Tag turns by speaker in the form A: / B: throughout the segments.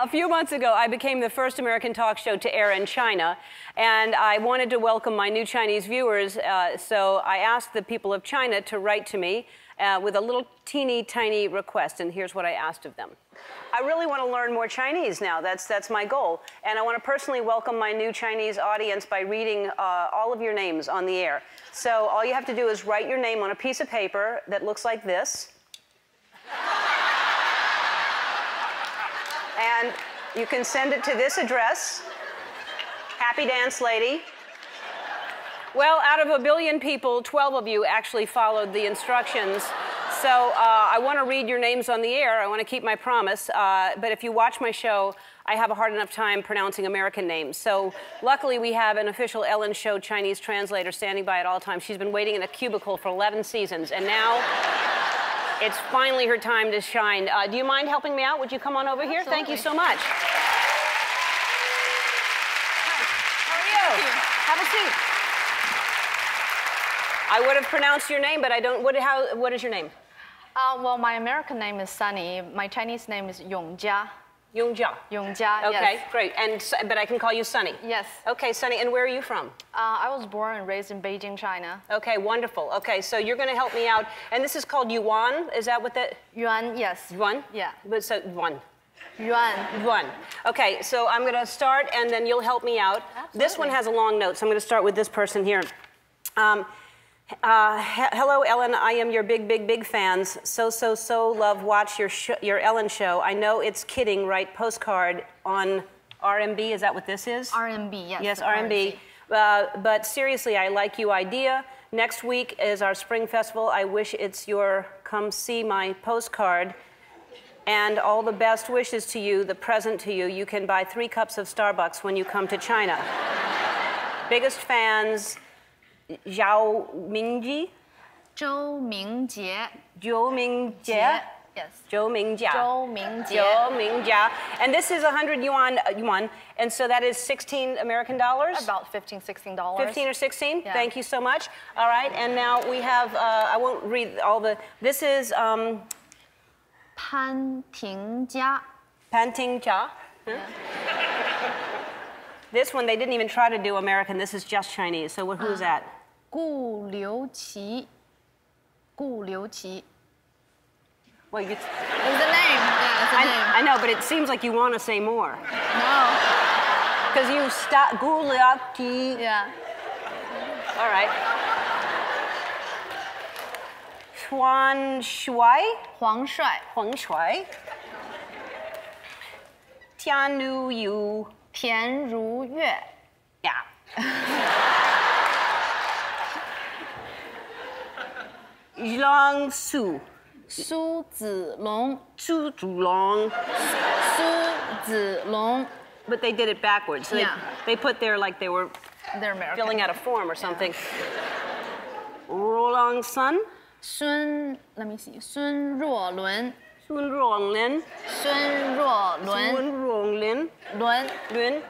A: A few months ago, I became the first American talk show to air in China, and I wanted to welcome my new Chinese viewers, uh, so I asked the people of China to write to me uh, with a little teeny tiny request, and here's what I asked of them. I really want to learn more Chinese now. That's, that's my goal. And I want to personally welcome my new Chinese audience by reading uh, all of your names on the air. So all you have to do is write your name on a piece of paper that looks like this. And you can send it to this address, Happy Dance Lady. Well, out of a billion people, 12 of you actually followed the instructions. So uh, I want to read your names on the air. I want to keep my promise. Uh, but if you watch my show, I have a hard enough time pronouncing American names. So luckily, we have an official Ellen Show Chinese translator standing by at all times. She's been waiting in a cubicle for 11 seasons, and now. It's finally her time to shine. Uh, do you mind helping me out? Would you come on over here? Thank you so much. How are you? Have a seat. I would have pronounced your name, but I don't. What, how, what is your name?
B: Uh, well, my American name is Sunny. My Chinese name is Yongjia.
A: Yongjia.
B: Yongjia,
A: Okay,
B: yes.
A: great. And but I can call you Sunny.
B: Yes.
A: Okay, Sunny. And where are you from?
B: Uh, I was born and raised in Beijing, China.
A: Okay, wonderful. Okay, so you're going to help me out, and this is called Yuan. Is that what that?
B: Yuan, yes.
A: Yuan.
B: Yeah.
A: But so Yuan.
B: Yuan.
A: One. Okay, so I'm going to start and then you'll help me out. Absolutely. This one has a long note, so I'm going to start with this person here. Um, uh, he- hello, Ellen. I am your big, big, big fans. So, so, so love watch your your Ellen show. I know it's kidding. right? postcard on RMB. Is that what this is?
B: RMB, yes.
A: Yes, RMB. Uh, but seriously, I like you idea. Next week is our spring festival. I wish it's your come see my postcard. And all the best wishes to you, the present to you. You can buy three cups of Starbucks when you come to China. Biggest fans, Zhao Mingji.
B: Zhou Mingjie.
A: Zhou Mingjie.
B: Yes.
A: Zhou Mingjia.
B: Zhou Mingjia.
A: Zhou Mingjia. And this is 100 yuan, uh, yuan, and so that is 16 American dollars?
B: About 15, 16 dollars.
A: 15 or 16?
B: Yeah.
A: Thank you so much. All right, and now we have, uh, I won't read all the, this is... Um,
B: Pan Tingjia. Pan
A: Tingjia. Huh? Yeah. this one, they didn't even try to do American. This is just Chinese. So who's uh, that?
B: 顾留琪. 顾留琪.
A: Well, you,
B: It's the name. Yeah, it's the name.
A: I, I know, but it seems like you want to say more.
B: No.
A: Because you stop, Gulakti.
B: Yeah.
A: All right. Huan Shui?
B: 黄帅.
A: Huang Shui. Tianu Yu.
B: 田如月.
A: Yeah. Long Su.
B: Su Zilong.
A: Su
B: Zilong. Su Zilong.
A: But they did it backwards. So
B: yeah.
A: They, they put there like they were
B: They're American.
A: filling out a form or something. Yeah. Rolong Sun.
B: Sun, let me see. Sun Ruolun.
A: Sun
B: Ruolun. Sun Ruolun.
A: Sun Ruolun.
B: Lun.
A: Lun.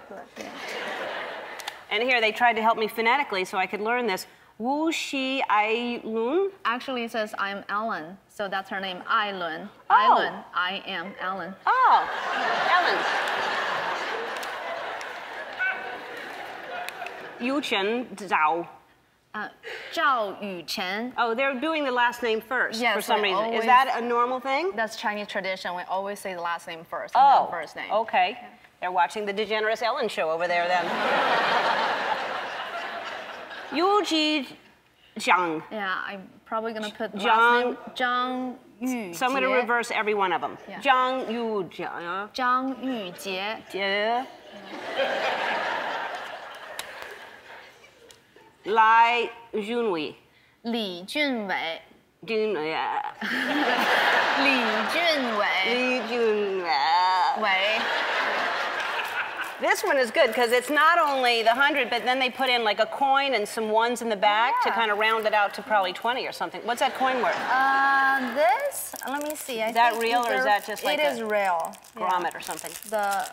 A: And here they tried to help me phonetically so I could learn this. Wu Shi Ai Lun?
B: Actually, it says I'm Ellen, so that's her name, Ai Lun.
A: Oh.
B: Ai Lun, I am Ellen.
A: Oh, Ellen. Yu Chen Zhao.
B: Uh, Zhao Yuchen.
A: Oh, they're doing the last name first
B: yes,
A: for some reason.
B: Always, Is
A: that a normal thing?
B: That's Chinese tradition. We always say the last name first.
A: Oh,
B: first name.
A: Okay. Yeah. They're watching the DeGeneres Ellen show over there then. Yu Yuji Zhang.
B: Yeah, I'm probably gonna put
A: Zhang
B: Zhang hmm, Yu.
A: So I'm gonna reverse every one of them. Zhang Yu Jie.
B: Zhang Yu Jie.
A: Jie. Lai Junwei.
B: Li
A: Junwei.
B: Junwei. Li Junwei.
A: Li Junwei. This one is good because it's not only the 100, but then they put in like a coin and some ones in the back
B: yeah.
A: to kind of round it out to probably 20 or something. What's that coin worth?
B: Uh, this, let me see. I
A: is that real or is that just like
B: It is real.
A: Grommet yeah. or something.
B: The,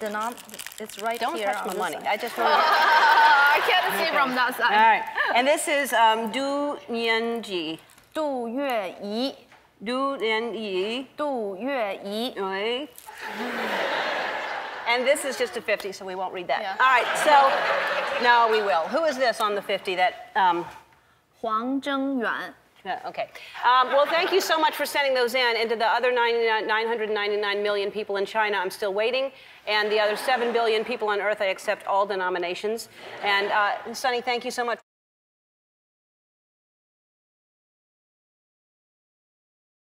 B: the it's right
A: Don't
B: here.
A: Don't
B: touch
A: my money.
B: Side.
A: I just want to...
B: I can't see okay. from that side.
A: All right. And this is um, Du Nianji.
B: Du Yue Yi.
A: Du Nian
B: Yi. Du Yue
A: Yi. Right. And this is just a 50, so we won't read that.
B: Yeah.
A: All right, so, no, we will. Who is this on the 50 that, um,
B: Huang Zhengyuan.
A: Yeah, okay. Um, well, thank you so much for sending those in. And to the other 999 million people in China, I'm still waiting. And the other 7 billion people on Earth, I accept all denominations. And uh, Sunny, thank you so much.